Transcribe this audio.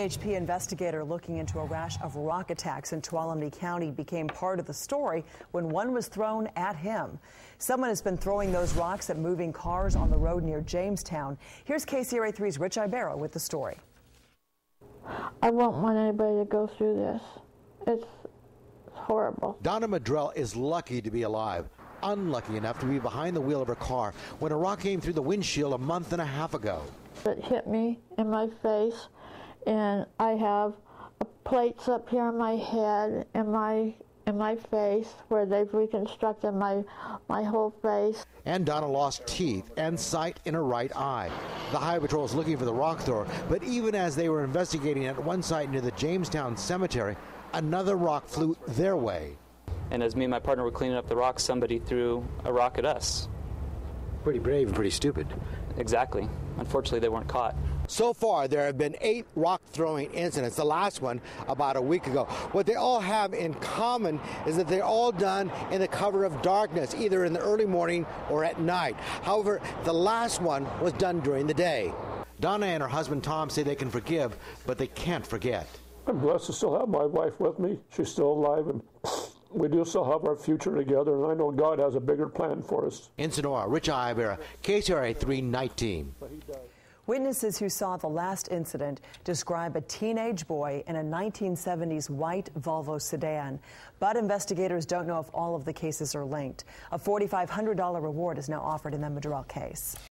HP investigator looking into a rash of rock attacks in Tuolumne County became part of the story when one was thrown at him. Someone has been throwing those rocks at moving cars on the road near Jamestown. Here's KCRA 3's Rich Ibarra with the story. I won't want anybody to go through this. It's horrible. Donna Madrell is lucky to be alive, unlucky enough to be behind the wheel of her car when a rock came through the windshield a month and a half ago. It hit me in my face, and I have plates up here on my head and my in my face where they've reconstructed my my whole face. And Donna lost teeth and sight in her right eye. The Highway Patrol is looking for the rock thrower, but even as they were investigating at one site near the Jamestown Cemetery, another rock flew their way. And as me and my partner were cleaning up the rocks, somebody threw a rock at us. Pretty brave and pretty stupid. Exactly. Unfortunately, they weren't caught. So far, there have been eight rock throwing incidents, the last one about a week ago. What they all have in common is that they're all done in the cover of darkness, either in the early morning or at night. However, the last one was done during the day. Donna and her husband Tom say they can forgive, but they can't forget. I'm blessed to still have my wife with me. She's still alive, and we do still have our future together, and I know God has a bigger plan for us. In Sonora, Rich Ibarra, KCRA 319. Witnesses who saw the last incident describe a teenage boy in a 1970s white Volvo sedan. But investigators don't know if all of the cases are linked. A $4,500 reward is now offered in the Madrell case.